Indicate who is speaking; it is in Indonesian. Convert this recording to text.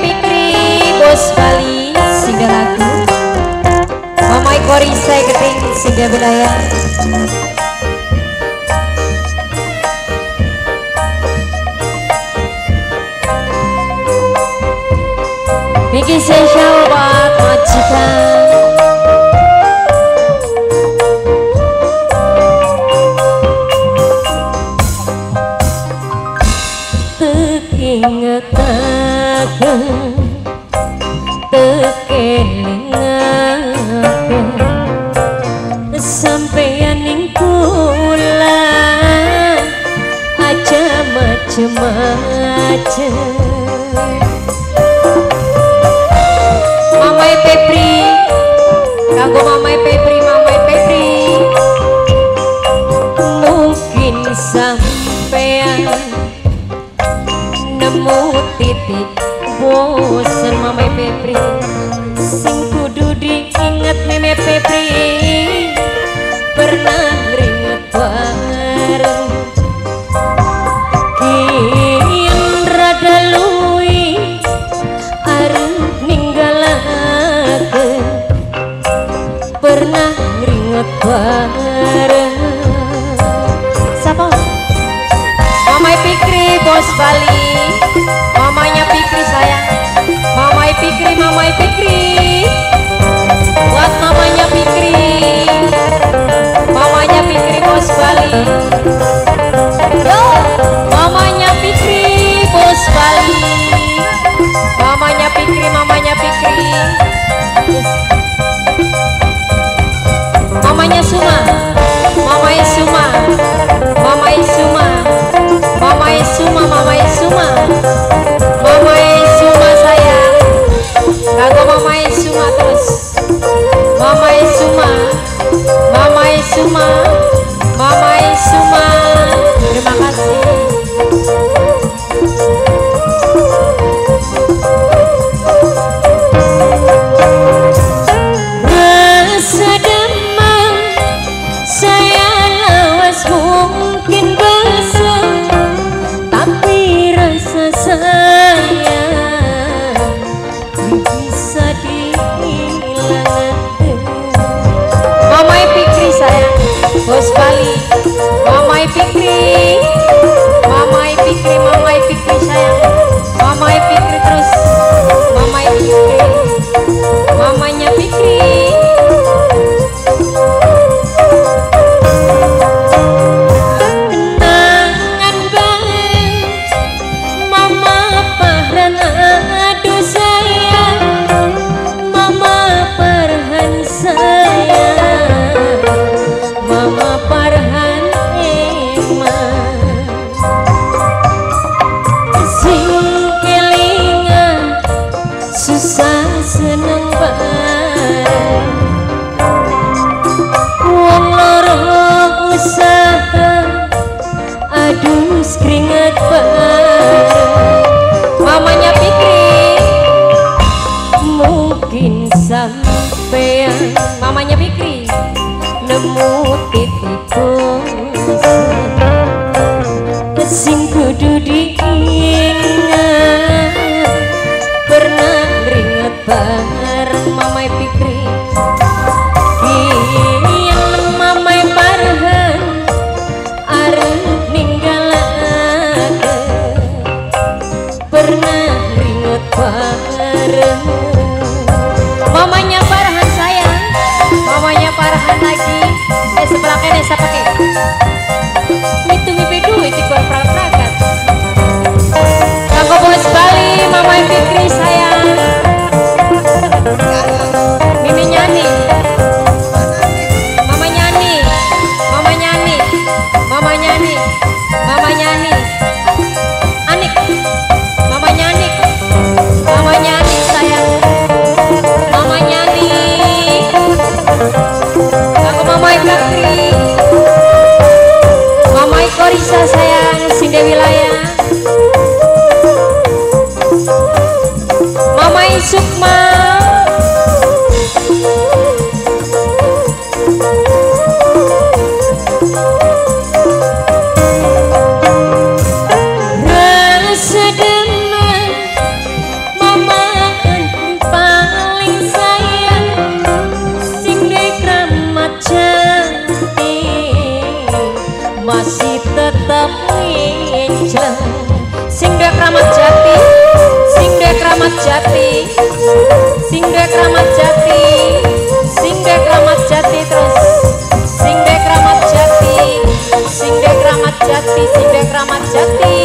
Speaker 1: Fikri Bos Bali Singa lagu. Mama Ikori keting Singa belayar Niki saya syawat majikan. Ingetan saged tekeh Bali Mamanya Fikri sayang. Mamai Fikri, Mamai Fikri. Buat mamanya Fikri. Mamanya Fikri bos Bali. Yo, mamanya Fikri bos Bali. Mamanya Fikri, mamanya Pikri. mamanya Bikri nemu titik sing kudu diingat. Pernah ringet bar mamai Bikri Ngitungi duit dikor prak tetep nginjeng sing duwe jati sing duwe jati sing duwe jati sing duwe jati terus. Sing duwe kramat jati sing duwe jati sing duwe jati.